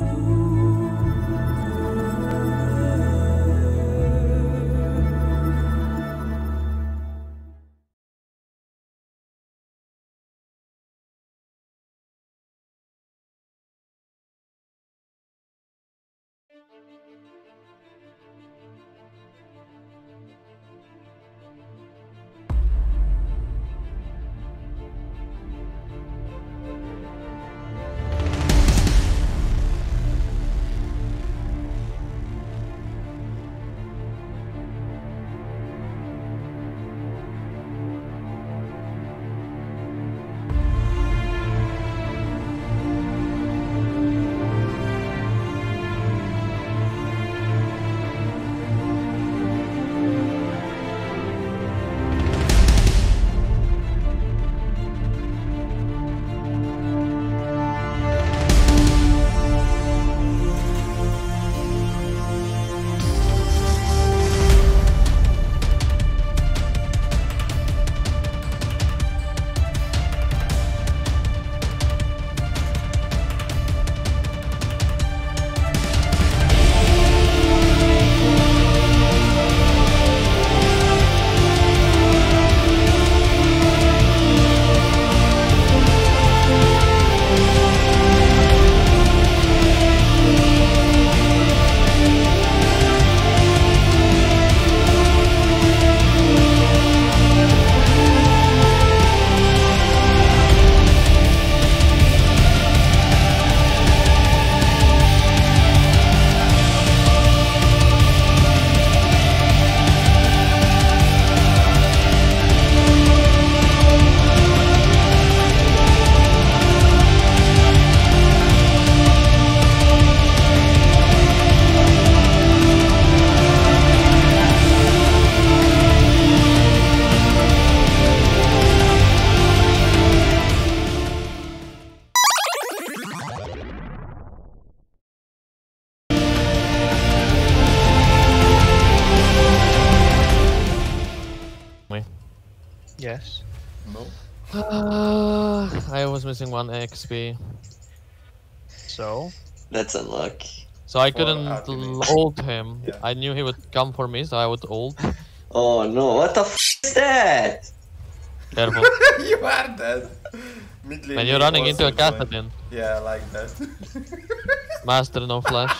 Uh, I was missing one XP, So, That's unlucky. so I For couldn't ultimate. ult him. Yeah. I knew he would come for me, so I would ult. Oh no, what the f is that? Careful. you are dead. Mid When you're running into a also joined. Catherine, Yeah, I like that. master no flash.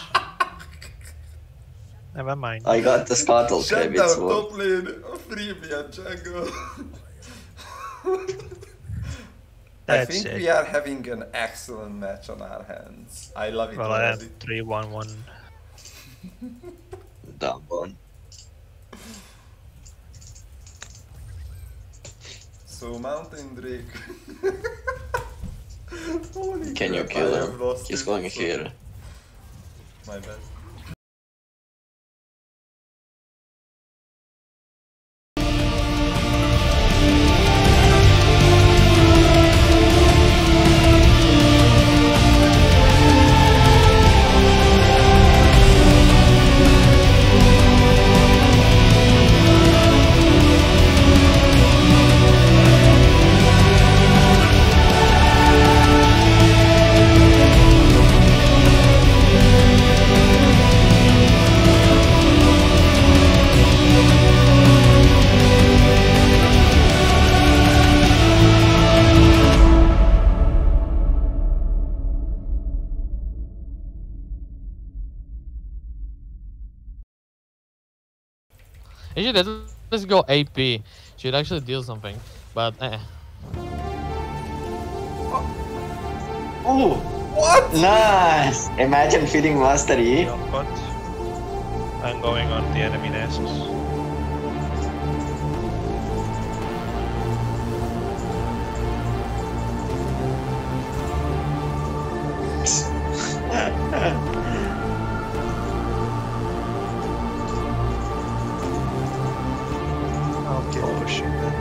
never mind. I got the scuttle Shut crab, down, top lane. Free me and jungle. I think it. we are having an excellent match on our hands. I love it Well, I am already. 3 1 1. Dumb one. So Mountain Drake. Holy Can you kill him? lost He's going here. My bad. You should at go AP. Should actually deal something, but eh. Oh, What? nice! Imagine feeding Master. No, but I'm going on the enemy Nasus.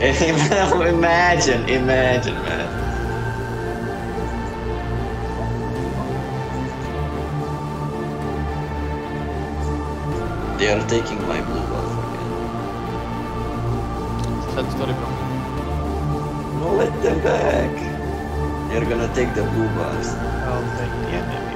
imagine, imagine, man. They are taking my blue buff again. Sad story, bro. No, let them back. They're gonna take the blue buffs. I'll take the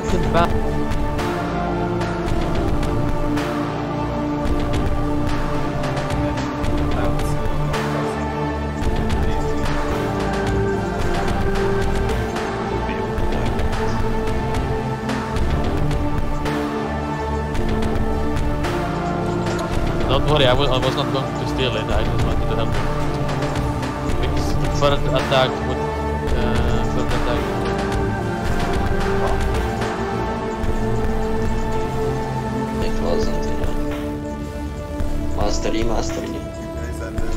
fucking bad. Don't worry, I was, I was not going to steal it, I just wanted to help. Because first attack would... Uh, first attack... Mastery, mastery. Guys are dead.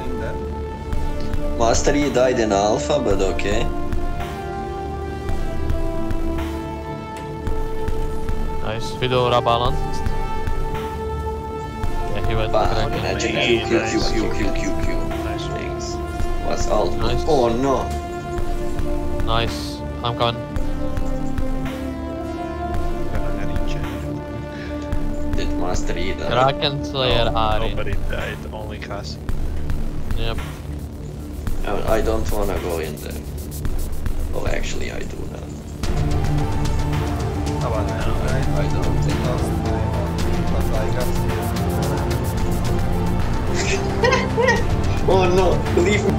Ain't? Mastery died in alpha, but okay. Nice, Fedora balanced. Yeah, he went Bah, to Kraken. imagine Q, Q. Q, Q, Q, Q, Q. Nice What's alt? Nice. Oh no! Nice, I'm coming. Did mastery die? Kraken Slayer No, oh, Ahri. Nobody died, only Cass. Yep. No, I don't wanna go in there. Well, actually, I do now. How about now? Right? I don't think. Last time, but I got Oh no! Leave me!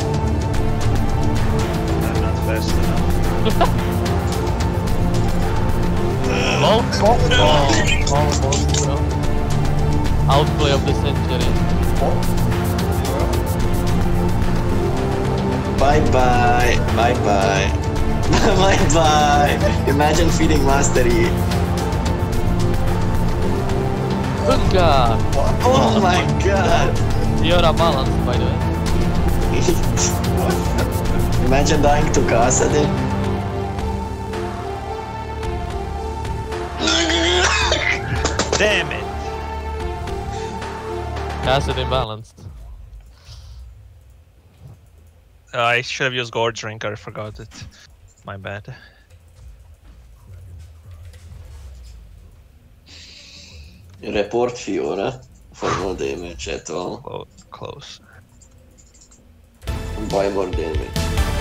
I'm not fast enough. Oh, oh, oh, almost, bro. Outplay of the century. Bye bye! Bye bye! bye bye! Imagine feeding mastery. Bunga! Oh my god! You're a balance, by the way. Imagine dying to Casa then. Damn it! Cassidy balanced. Uh, I should have used Goredrinker, I forgot it. My bad. Report Fiora for no damage at all. Close. close. Buy more damage.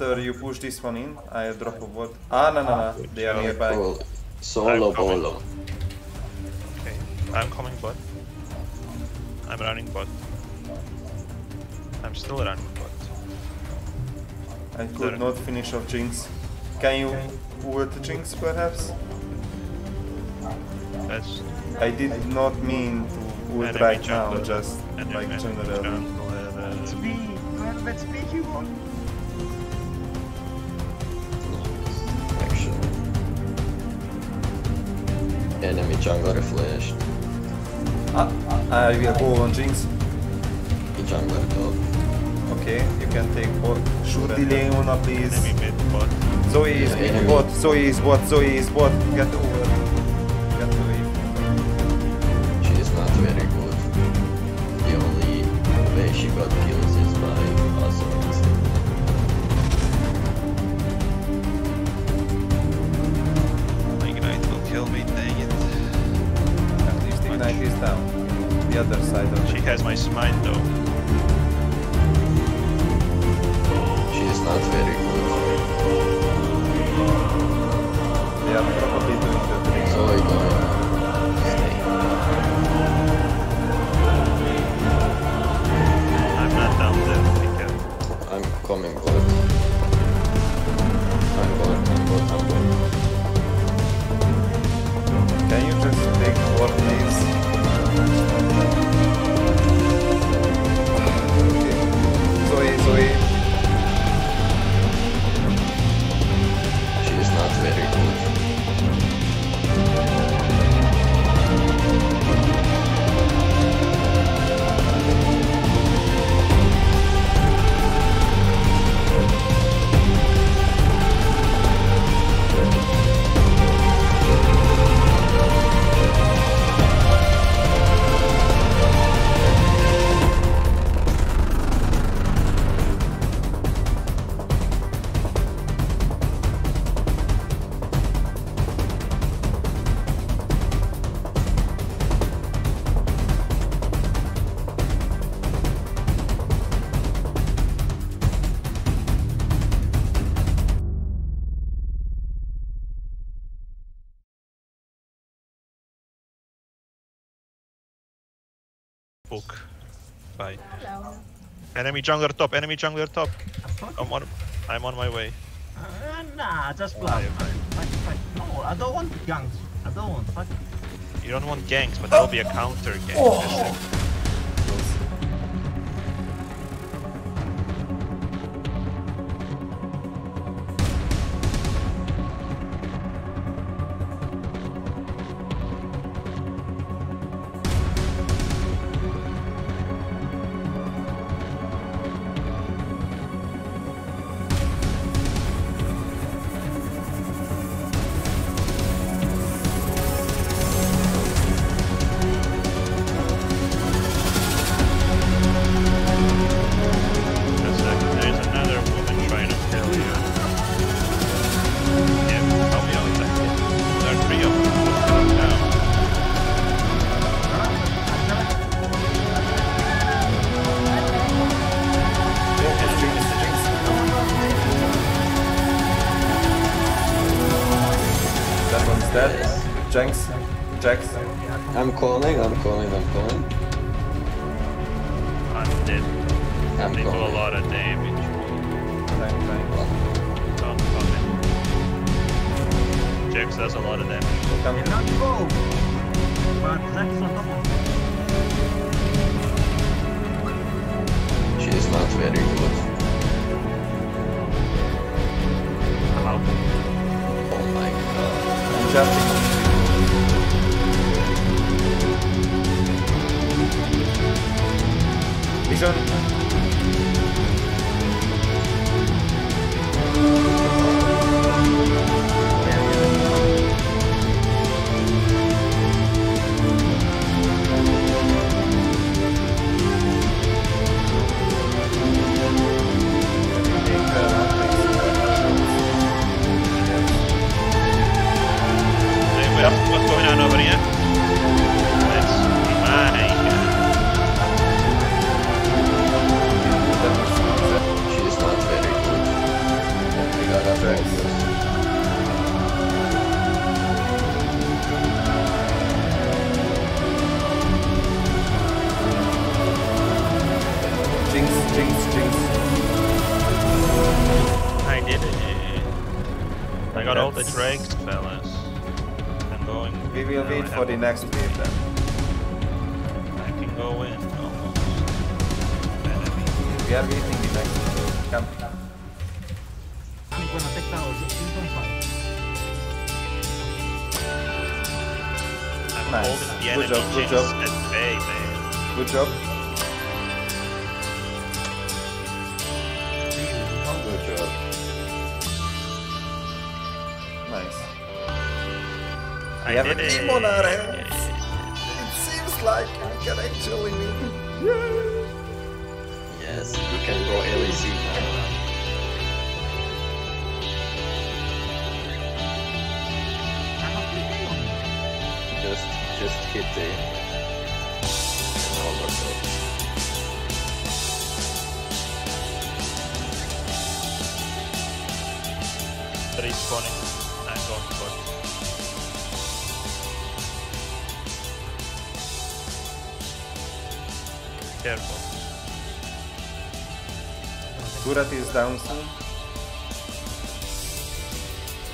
After you push this one in, I drop a ward. Ah, no, no, no. They are nearby. Oh, solo I'm bolo. Okay. I'm coming bot. I'm running bot. I'm still running bot. I could not finish off Jinx. Can you ult Jinx perhaps? That's I did not mean to ult Enemy right now, jungler. just and like and- general. and, uh, Actually. Enemy jungler flashed. Ah, I will go on Jinx. The jungler top. Okay, you can take bot. Shoot the Leona, please. Enemy mid bot. Zoe is Yeah, mid enemy. bot. Zoe is bot. Zoe is bot. Get over. Get coming bot. I'm bot, I'm bot, I'm bot. Can you just take bot, please? Okay. Zoe, Zoe. Book. Bye. Enemy jungler top. Enemy jungler top. I'm on. I'm on my way. Uh, nah, just bluff. No, I don't want ganks. I don't want. Fuck. You don't want ganks, but there'll be a counter gank. Just- dead. Jinx. Jax. I'm calling, I'm calling, I'm calling. I'm dead. I'm They do a lot of damage. Fine, fine. Don't come in. Jax does a lot of damage. Come. Cannot go. But Zack's on top. She is not very good. I'm. Oh my god. I'm jumping. The That's- drakes, fellas. I'm going. We will wait for the next wave then. I can go in almost. We are waiting the next wave. Come. I'm gonna take tower. Just. I'm Nice. holding the Good enemy job, good job. at bay, man. Good job. We have a team on our hands. It seems like we can actually win. Yes, you can go LEC now. Just, just hit the and overkill. Respawning. I'm going for Careful. Turret is down soon.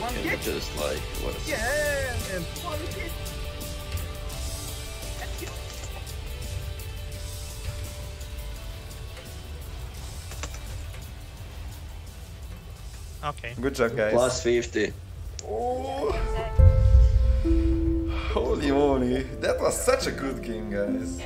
One Can hit. just like what? Yeah, and one hit. Okay. Good job, guys. Plus 50. Oh. Holy moly, that was such a good game, guys.